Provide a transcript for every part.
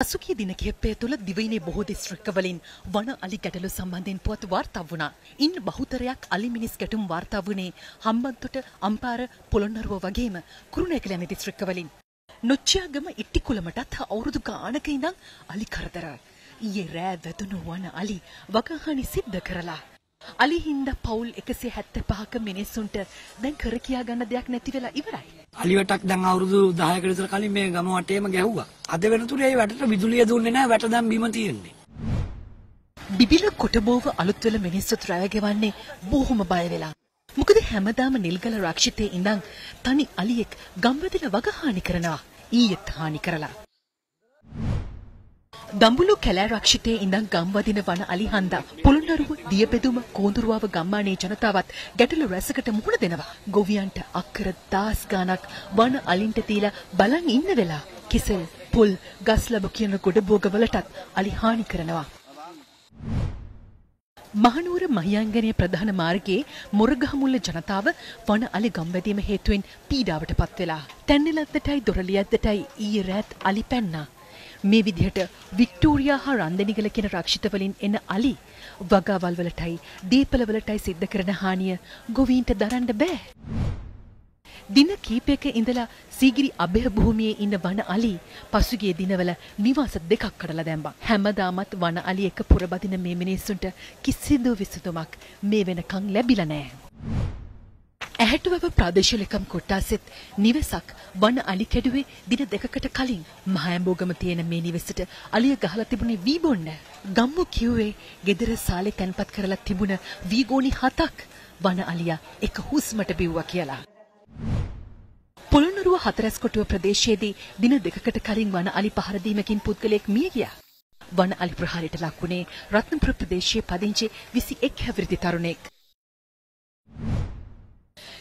පසුගිය දින කිහිපය තුළ දිවයිනේ බොහෝ දිස්ත්‍රික්කවලින් වන අලි ගැටලු සම්බන්ධයෙන් පුවත් වාර්තා වුණා. ඉන් බහුතරයක් අලි මිනිස් ගැටුම් වාර්තා වුණේ හම්බන්තොට අම්පාර පොළොන්නරුව වගේම කුරුණෑගල යන දිස්ත්‍රික්කවලින්. නොච්චයාගම ඉට්ටිකුලමටත් අවුරුදු ගානක ඉඳන් අලි කරදර. ඊයේ රෑ වැදුණු වන අලි වගහානි සිද්ධ කරලා. අලි හින්දා පවුල් 175ක මිනිස්සුන්ට දැන් කර කියා ගන්න දෙයක් නැති වෙලා ඉවරයි. අලිවටක් දැන් අවුරුදු 10කට විතර කලින් මේ ගම වටේම ගැහුවා. අද වෙනතුරු ඒ වැටට විදුලිය දුන්නේ නැහැ වැට දැන් බිම තියෙන්නේ. බිබිල කොටබෝව අලුත්වල මිනිස්සුත් රැය ගෙවන්නේ බොහොම බය වෙලා. මොකද හැමදාම නිල්ගල රක්ෂිතයේ ඉඳන් තනි අලියෙක් ගම්වැදිල වග හානි කරනවා. ඊයේත් හානි කරලා. දඹුලු කැලෑ රක්ෂිතයේ ඉඳන් ගම්වදින වන අලිහන්දා පොළොන්නරුව දියබෙදුම කෝඳුරුවාව ගම්මානයේ ජනතාවත් ගැටලු රැසකට මුහුණ දෙනවා. ගොවියන්ට අක්කර දාස් ගාණක් වන අලින්ට තියලා බලන් ඉන්න වෙලා කිසල් පුල් ගස් ලැබ කියන ගොඩබෝගවලටත් අලි හානි කරනවා. මහනුවර මහියංගනය ප්‍රධාන මාර්ගයේ මොරගහමුල්ල ජනතාව වන අලි ගම්වැදීම හේතුවෙන් පීඩාවට පත් වෙලා. තැන්නෙලද්දටයි දොරලියද්දටයි ඊයේ රෑත් අලි පැන්නා. මේ විදිහට වික්ටෝරියා හා රන්දනිගල කියන රක්ෂිතවලින් එන අලි වගාවල් වලටයි දීපල වලටයි සිද්ධ කරන හානිය ගොවීන්ට දරන්න බෑ. දින කීපයක ඉඳලා සීගිරි අභය භූමියේ ඉන්න වන අලි පසුගිය දිනවල නිවාස දෙකක් කඩලා දැම්බා. හැමදාමත් වන අලි එක පුරබදින මේ මිනිස්සුන්ට කිසිදු විසඳුමක් මේ වෙනකන් ලැබිලා නැහැ. ඇහැටුවව ප්‍රාදේශලකම් කොට්ටාසෙත් නිවසක් වන අලි කැඩුවේ දින දෙකකට කලින් මහයම්බෝගම තියෙන මේ නිවෙසට අලිය ගහලා තිබුණේ වී බොන්න. ගම්මු කිව්වේ ගෙදර සාලේ තැන්පත් කරලා තිබුණ වීගෝනි හතක් වන අලියා එක හුස්මට බිව්වා කියලා. පොළොන්නරුව හතරැස්කොටුව ප්‍රදේශයේදී දින දෙකකට කලින් වන අලි පහර දීමකින් පුද්ගලයෙක් මිය ගියා. වන අලි ප්‍රහාරයට ලක්වුණේ රත්නපුර ප්‍රදේශයේ පදිංචි 21 හැවිරිදි තරුණෙක්.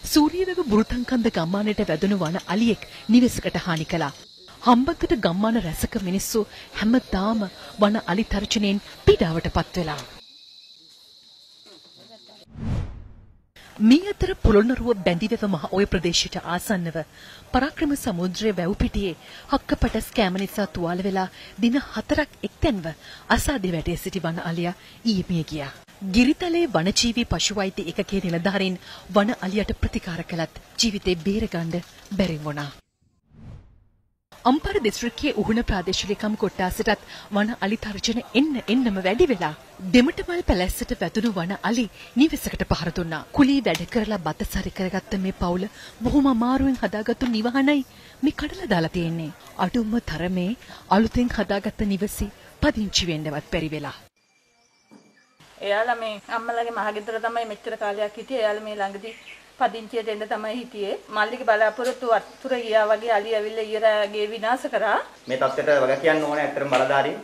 සූරියවැව බුරුතංකන්ද ගම්මානයට වැදුණු වන අලියෙක් නිවෙසකට හානි කළා. හම්බන්තොට ගම්මාන රැසක මිනිස්සු හැමදාම වන අලි තර්ජනයෙන් පීඩාවට පත් වෙලා. මේ අතර පොළොන්නරුව බැඳිවෙව මහ ඔය ප්‍රදේශයට ආසන්නව පරාක්‍රම සමුද්‍රයේ වැව් පිටියේ හක්කපටස් කෑම නිසා තුවාල වෙලා දින හතරක් එක්තැන්ව අසාධ්‍ය වැටේ සිටි වන අලියා ඊයේ මිය ගියා. ගිරිතලේ වනජීවී පශු වෛද්‍ය එකකේ නිලධාරීන් වන අලියට ප්‍රතිකාර කළත් ජීවිතේ බේරගන්න බැරි වුණා. අම්පර දිස්ත්‍රික්කයේ උහුණ ප්‍රාදේශීයකම් කොට්ටාසටත් වන අලි තර්ජන එන්න එන්නම වැඩි වෙලා දෙමටමල් පැලැස්සට වැදුණු වන අලි නිවෙසකට පහර දුන්නා. කුලී වැඩ කරලා බත සරි කරගත්ත මේ පවුල බොහොම අමාරුවෙන් හදාගත්තු නිවහනයි මේ කඩලා දාලා තියෙන්නේ. අඩුම තරමේ අලුතෙන් හදාගත්ත නිවසේ පදිංචි වෙන්නවත් බැරි වෙලා. එයාලා මේ අම්මලාගේ මහගෙදර තමයි මෙච්චර කාලයක් හිටියේ. එයාලා මේ ළඟදී පදිංචියට එන්න තමයි හිටියේ. මල්ලිගේ බලාපොරොත්තු අතුර ගියා වගේ අලි ඇවිල්ලා ඊයරගේ විනාශ කරා. මේ තත්ත්වයට වග කියන්න ඕනේ ඇත්තටම බලධාරීන්.